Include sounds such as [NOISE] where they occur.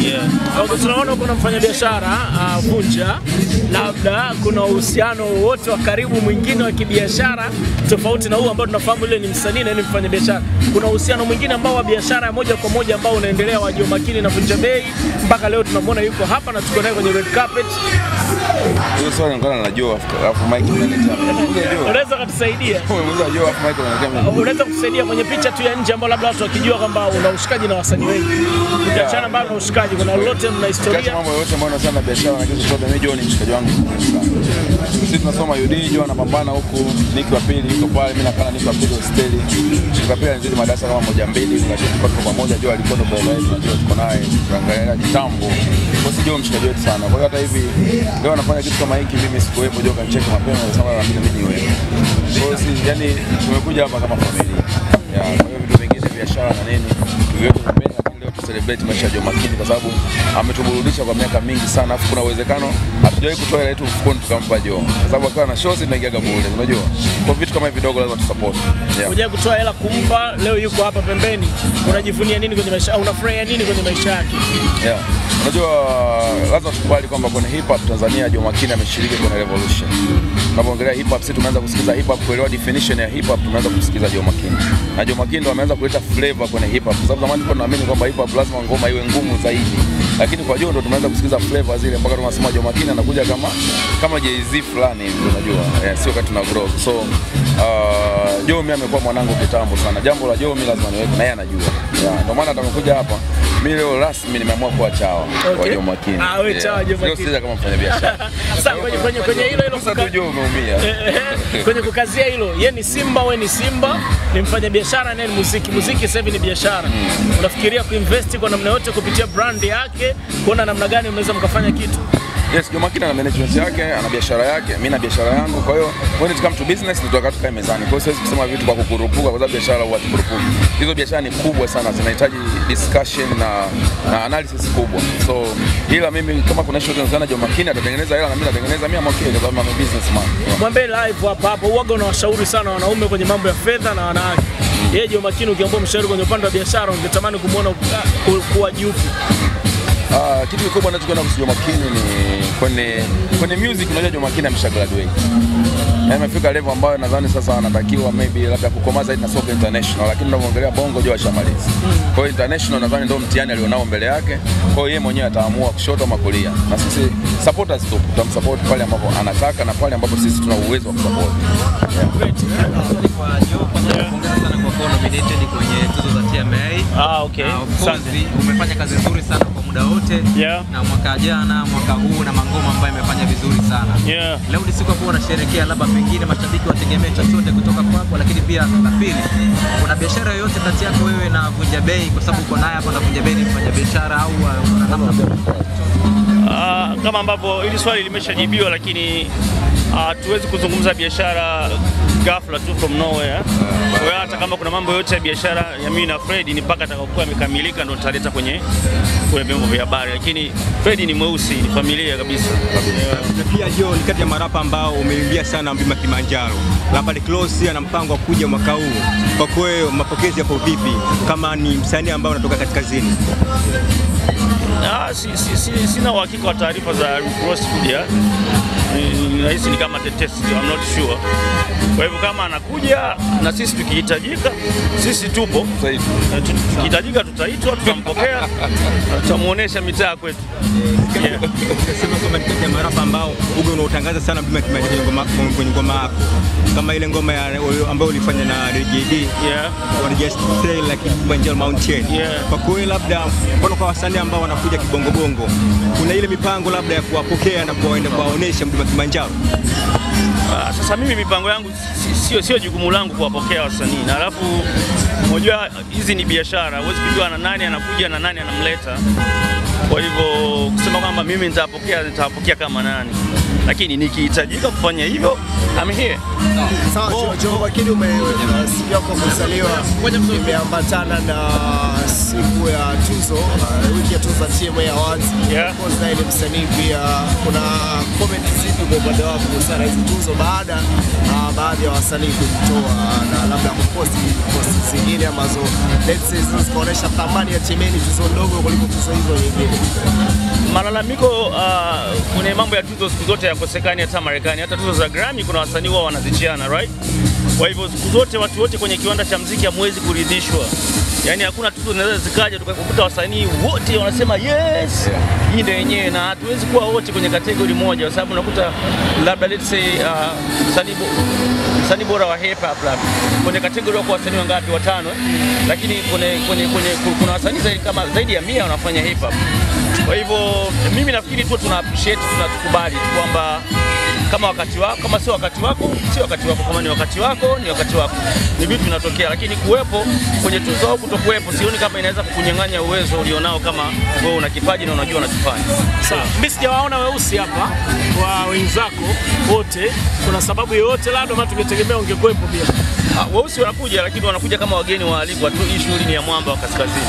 Yeah. Okay, tunaona kuna mfanyabiashara uh, Vunja, labda kuna uhusiano wowote wa karibu mwingine wa kibiashara tofauti na huu ambao tunafahamu ile ni msanii na ni mfanyabiashara. Kuna uhusiano mwingine ambao wa biashara ya moja kwa moja ambao unaendelea wa Joh Makini na Vunja Bei mpaka leo tunamwona yuko hapa na tuko naye kwenye red carpet. Hiyo swali nilikuwa najua alafu Mike. Unaweza kutusaidia? [LAUGHS] Unaweza kutusaidia kwenye picha tu ya nje ambao labda watu wakijua kwamba una ushikaji na wasanii wengi. Ukiachana mbali na ushikaji, kuna lolote mna historia? mambo yote ambayo nahusiana na biashara na kitu chochote, mimi John ni mshikaji wangu. Sisi tunasoma UD, John anapambana huku, Niki wa pili yuko pale, mimi nakaa Niki wa pili hosteli. Niki wa pili anazidi madarasa kama moja mbili, tuko tuko pamoja. John alikuwa ndo wetu, Joh tuko naye tunaangalia kitambo. Kwa hiyo mshikaji wetu sana. Kwa hiyo hata hivi leo anafanya kitu kama hiki, mimi sikuwepo, Joh kanicheki mapema sababu kusema mimi niwepo. Kwa hiyo yani tumekuja hapa kama familia. Ya, celebrate maisha ya Joh Makini kwa sababu ametuburudisha kwa miaka mingi sana, afu kuna uwezekano hatujawahi kutoa ile yetu mfukoni tukampa Joh, kwa sababu akiwa na shows tunaingiaga bure, unajua. Kwa vitu kama hivi vidogo lazima tusupport. Yeah. Unajua kutoa hela kumpa, leo yuko hapa pembeni. Unajivunia nini kwenye maisha? Unafurahia nini kwenye maisha yake? Yeah. Unajua lazima tukubali kwamba kwenye hip hop Tanzania Joh Makini ameshiriki kwenye revolution. Tunapoongelea hip hop sisi tumeanza kusikiza hip hop kuelewa definition ya hip hop tumeanza kusikiliza Joh Makini. Na Joh Makini ndo ameanza kuleta flavor kwenye hip hop. Kwa sababu zamani tulikuwa tunaamini kwamba hip hop lazima ngoma iwe ngumu zaidi. Lakini kwa Joh ndo tumeanza kusikiza flavor zile mpaka tunasema Joh Makini anakuja kama kama Jay-Z fulani hivi unajua. Yeah, sio kati tuna grow. So uh, Joh mimi amekuwa mwanangu kitambo sana. Jambo la Jomi lazima niweke na yeye anajua. Ndio maana atamekuja hapa. Mimi leo rasmi nimeamua kuwa chawa Okay. wa Joh Makini. Ah, wewe chawa Jomi Makini. Makini. sija kama mfanya biashara. [LAUGHS] Sasa kwenye kwenye kwenye hilo hilo Sasa tu Jomi umeumia. [LAUGHS] kwenye kukazia hilo, yeye ni Simba, wewe ni Simba, ni mfanya biashara naye ni muziki. Muziki sasa hivi ni biashara. Unafikiria kuinvest kwa namna yote kupitia brand yake, kuona namna gani mnaweza mkafanya kitu? Yes, Juma Makini ana management yake, ana biashara yake, mimi na biashara yangu. Kwa hiyo when it comes to business ni tukakaa tukae mezani. Kwa hiyo siwezi kusema vitu kwa kukurupuka kwa sababu biashara huwa kukurupuka. Hizo biashara ni kubwa sana, zinahitaji discussion na, na analysis kubwa. So ila mimi kama kuna issue tunazana Juma Kid atatengeneza hela na mimi natengeneza, mimi am okay kwa sababu mimi businessman. Mwambie live hapa hapa, uwaga unawashauri sana wanaume kwenye mambo ya fedha na wanawake. Yeye Juma Kina ukiambia mshauri kwenye upande wa biashara, ungetamani kumwona kuwa jupi? Ah, kitu kikubwa nachokiona kuhusu Makini ni kwenye kwenye music. Unajua jomakini amesha graduate, amefika level ambayo nadhani sasa anatakiwa maybe labda kukomaa zaidi na soka international, lakini unavyoongelea bongo jua ashamaliza. Kwa hiyo international nadhani ndio mtihani alionao mbele yake. Kwa hiyo yeye mwenyewe ataamua kushoto ama kulia, na sisi supporters tu tutamsupport pale ambapo anataka na pale ambapo sisi tuna uwezo wa kusupport. Ah, okay. Course umefanya kazi nzuri sana kwa muda wote Yeah. na mwaka jana, mwaka huu na mangoma ambayo imefanya vizuri sana. Yeah. Leo ni siku ambayo unasherehekea, labda pengine mashabiki wategemee chochote kutoka kwako, lakini pia la pili, kuna biashara yoyote kati yako wewe na Vunja Bei, kwa sababu uko naye hapa na Vunja Bei ni mfanya biashara au uh, kuna namna Ah, kama ambavyo hili swali limeshajibiwa, lakini hatuwezi kuzungumza biashara ghafla tu from nowhere. Kwa hiyo hata kama kuna mambo yote ya biashara ya mimi na Fred ni mpaka atakapokuwa amekamilika ndo nitaleta kwenye kwenye vyombo vya habari, lakini Fred ni mweusi, ni familia kabisa. na pia ni kati ya marapa ambao umeingia sana mlima Kilimanjaro. Rapa Close ana mpango wa kuja mwaka huu. Kwa kweli mapokezi yapo vipi kama ni msanii ambao unatoka kaskazini? Ah, si, si, si, sina uhakika wa taarifa za Rick Ross kuja. Ni- Nahisi ni kama tetesi, I'm not sure. Kwa hivyo kama anakuja na sisi tukihitajika, sisi tupo. Tukihitajika, tutaitwa, tutampokea, na tutamuonesha mitaa kwetu. Sema kwamba ni kati ya marafa ambao uga unautangaza sana mlima Kilimanjaro kwenye ngoma- yako. Kama ile ngoma ya ambayo ulifanya na JD Yeah. Stay like Kilimanjaro mountain. Yeah. Kwa kweli labda mbona kwa wasanii ambao wanakuja kibongobongo, kuna ile mipango labda ya kuwapokea na kuwaenda kuwaonesha mlima Kilimanjaro. Ah, Sasa mimi mipango yangu sio sio jukumu langu kuwapokea wasanii, na alafu unajua hizi ni biashara, huwezi kujua na nani anakuja na nani anamleta. Kwa hivyo kusema kwamba mimi nitapokea nitapokea kama nani, lakini nikihitajika kufanya hivyo I'm here. Sawa, siku yako kuzaliwa imeambatana na siku ya tuzo uh, wiki ya tuzo za TMA Awards. Yeah. Of course naye ni msanii pia. Kuna comment zipi kwa upande wako kuhusiana hizo hizi tuzo baada baadhi ya wasanii kujitoa na labda kuposti posti zingine ambazo let's say zinaonyesha thamani ya chemeni ni tuzo ndogo kuliko tuzo hizo nyingine. Malalamiko uh, kwenye mambo ya tuzo siku zote yakosekani hata Marekani. Hata tuzo za Grammy kuna wasanii wao wanazichiana, right? Kwa hivyo siku zote watu wote kwenye kiwanda cha mziki hamwezi kuridhishwa. Yaani hakuna tuzo zinaweza zikaja tukakuta wasanii wote wanasema yes, yeah. hii ndio yenyewe, na hatuwezi kuwa wote kwenye kategori moja, kwa sababu unakuta labda let's say uh, sanibo bo- msanii bora wa hip hop labda kwenye kategori wako wasanii wangapi? Watano, eh? lakini kwenye, kwenye, kwenye, kuna wasanii zaidi kama zaidi ya mia wanafanya hip hop. Kwa hivyo mimi nafikiri tu tuna appreciate, tunakubali tu kwamba kama wakati wako, kama sio wakati wako, sio wakati wako. Kama ni wakati wako, ni wakati wako. Ni vitu vinatokea, lakini kuwepo kwenye tuzo au kutokuwepo, sioni kama inaweza kukunyang'anya uwezo ulionao kama wewe una kipaji na unajua unachofanya. Sawa. Mimi sijawaona weusi hapa wa wenzako wote. Kuna sababu yoyote labda ma tungetegemea ungekuwepo pia? Ah, Weusi wanakuja, lakini wanakuja kama wageni waalikwa tu. Hii shughuli ni ya mwamba wa kaskazini.